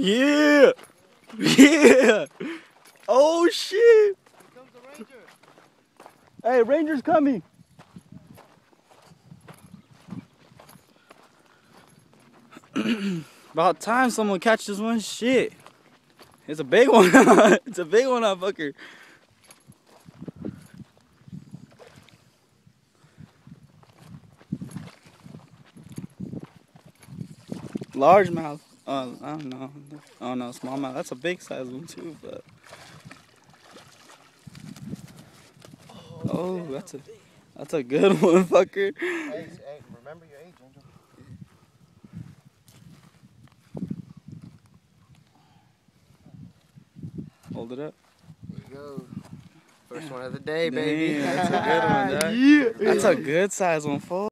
Yeah. Yeah. Oh shit. Hey, Ranger's coming. About time someone catches one shit. It's a big one. it's a big one, that fucker. Largemouth. Uh, I don't know. Oh no, smallmouth. That's a big size one too, but. Oh, that's a that's a good one, fucker. Hey, hey, remember your age, Angel. Hold it up. There you go. First one of the day, baby. Damn, that's a good one, dog. That's a good size one, full.